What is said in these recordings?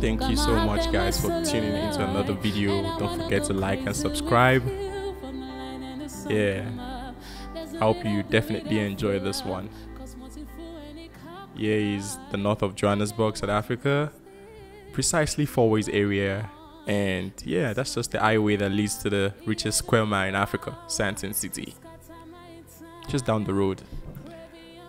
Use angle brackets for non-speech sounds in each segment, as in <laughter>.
Thank you so much, guys, for tuning into another video. Don't forget to like and subscribe. Yeah, I hope you definitely enjoy this one. Yeah, is the north of Johannesburg, South Africa, precisely Fourways area. And yeah, that's just the highway that leads to the richest square mile in Africa, Sandton City. Just down the road.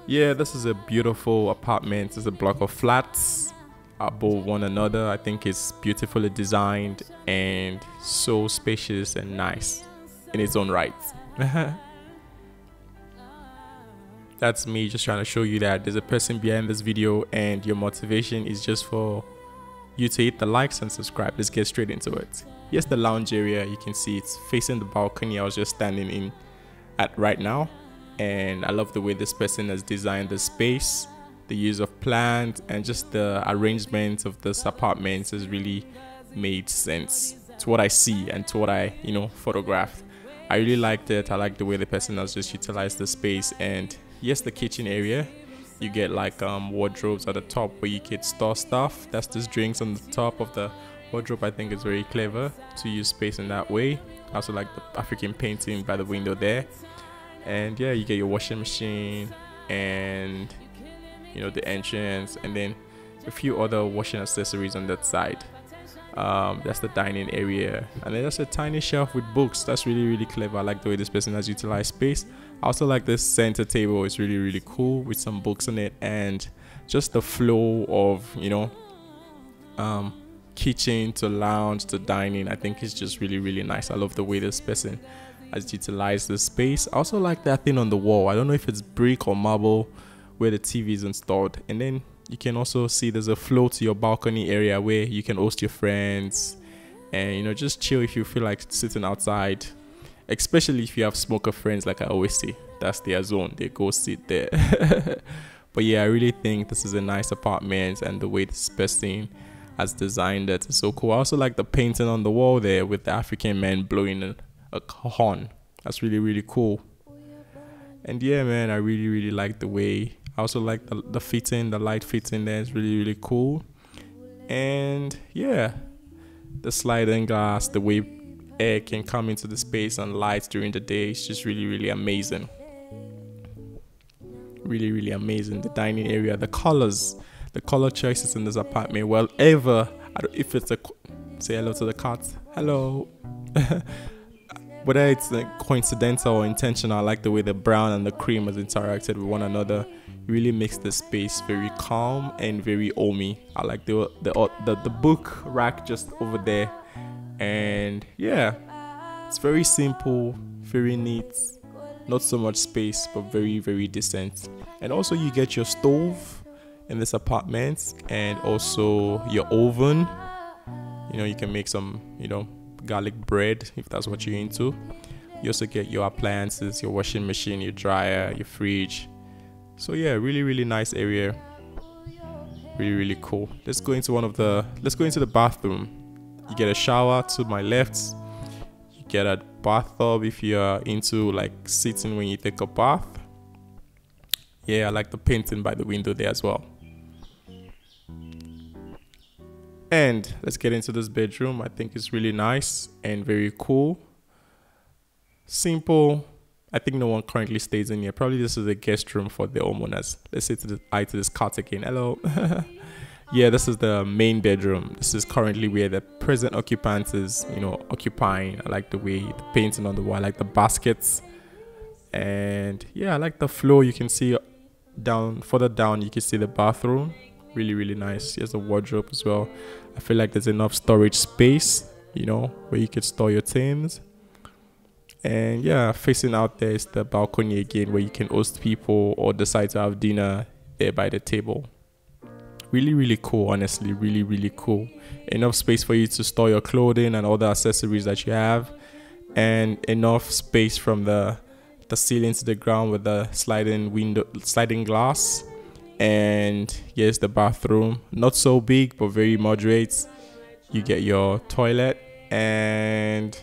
Yeah, this is a beautiful apartment. It's a block of flats above one another. I think it's beautifully designed and so spacious and nice in its own right. <laughs> That's me just trying to show you that there's a person behind this video and your motivation is just for you to hit the likes and subscribe. Let's get straight into it. Here's the lounge area. You can see it's facing the balcony I was just standing in at right now and I love the way this person has designed the space, the use of plants, and just the arrangement of this apartment has really made sense to what I see and to what I, you know, photographed. I really liked it. I like the way the person has just utilized the space and yes, the kitchen area. You get like um, wardrobes at the top where you can store stuff. That's just drinks on the top of the wardrobe. I think is very clever to use space in that way. I also like the African painting by the window there and yeah you get your washing machine and you know the entrance and then a few other washing accessories on that side. Um, that's the dining area. And then there's a tiny shelf with books. That's really really clever. I like the way this person has utilized space. I also like this center table. It's really really cool with some books on it and just the flow of you know um, kitchen to lounge to dining i think it's just really really nice. I love the way this person has utilized the space. I also like that thing on the wall. I don't know if it's brick or marble where the TV is installed. And then you can also see there's a flow to your balcony area where you can host your friends and you know just chill if you feel like sitting outside. Especially if you have smoker friends, like I always say, that's their zone. They go sit there. <laughs> but yeah, I really think this is a nice apartment and the way this person has designed it is so cool. I also like the painting on the wall there with the African men blowing a horn. That's really really cool. And yeah, man, I really really like the way. I also like the the fitting, the light fitting there is really really cool. And yeah, the sliding glass, the way air can come into the space and light during the day is just really really amazing. Really really amazing. The dining area, the colors, the color choices in this apartment. Well, ever if it's a say hello to the cat. Hello. <laughs> whether it's like coincidental or intentional, I like the way the brown and the cream has interacted with one another. It really makes the space very calm and very homey. I like the the uh, the, the book rack just over there, and yeah, it's very simple, very neat. Not so much space, but very very decent. And also, you get your stove in this apartment, and also your oven. You know, you can make some, you know, garlic bread if that's what you're into. You also get your appliances, your washing machine, your dryer, your fridge. So yeah, really really nice area. Really really cool. Let's go into one of the let's go into the bathroom. You get a shower to my left. You get a bathtub if you're into like sitting when you take a bath. Yeah, I like the painting by the window there as well. And let's get into this bedroom. I think it's really nice and very cool. Simple. I think no one currently stays in here. Probably this is a guest room for the homeowners. Let's say to the eye to this cat again. Hello. <laughs> yeah, this is the main bedroom. This is currently where the present occupant is, you know, occupying. I like the way the painting on the wall, I like the baskets. And yeah, I like the floor. You can see down further down, you can see the bathroom really really nice. Here's a wardrobe as well. I feel like there's enough storage space you know where you could store your things. And yeah facing out there is the balcony again where you can host people or decide to have dinner there by the table. Really really cool honestly. Really really cool. Enough space for you to store your clothing and all the accessories that you have. And enough space from the the ceiling to the ground with the sliding window sliding glass and here's the bathroom not so big but very moderate. You get your toilet and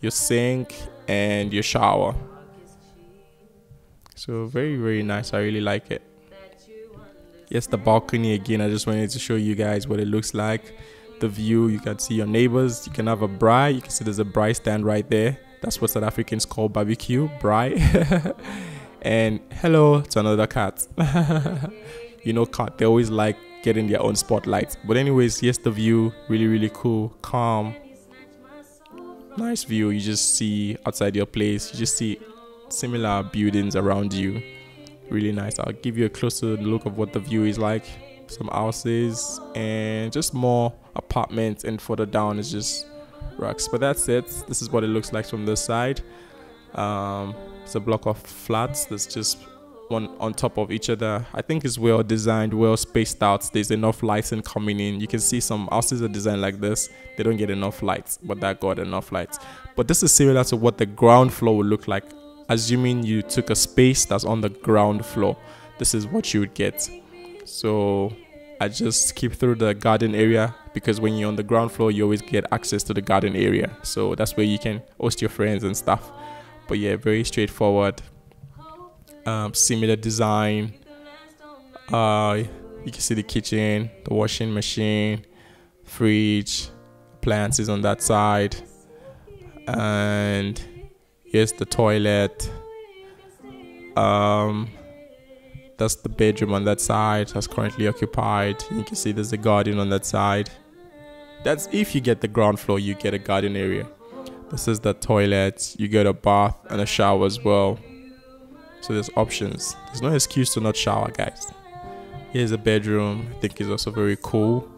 your sink and your shower. So very very nice. I really like it. Yes the balcony again. I just wanted to show you guys what it looks like. The view you can see your neighbors. You can have a braai. You can see there's a braai stand right there. That's what south africans call barbecue braai <laughs> and hello to another cat. <laughs> You know cat they always like getting their own spotlight. But anyways yes the view really really cool calm. Nice view. You just see outside your place. You just see similar buildings around you. Really nice. I'll give you a closer look of what the view is like. Some houses and just more apartments. And further down is just rocks. But that's it. This is what it looks like from this side um, it's a block of flats that's just one on top of each other. I think it's well designed well spaced out. There's enough lighting coming in. You can see some houses are designed like this. They don't get enough lights but that got enough lights. But this is similar to what the ground floor would look like. Assuming you took a space that's on the ground floor this is what you would get. So i just skip through the garden area because when you're on the ground floor you always get access to the garden area. So that's where you can host your friends and stuff but yeah very straightforward. Um, similar design. Uh, you can see the kitchen the washing machine fridge appliances on that side. And here's the toilet. Um that's the bedroom on that side that's currently occupied. You can see there's a garden on that side. That's if you get the ground floor you get a garden area this is the toilet. You get a bath and a shower as well. So there's options. There's no excuse to not shower guys. Here's a bedroom. I think it's also very cool.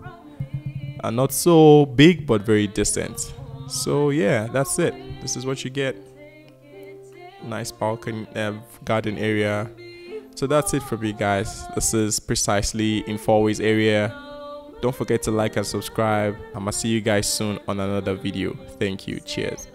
And not so big but very decent. So yeah that's it. This is what you get. Nice balcony uh, garden area. So that's it for me guys. This is precisely in Fourways area don't forget to like and subscribe. I'm gonna see you guys soon on another video. Thank you. Cheers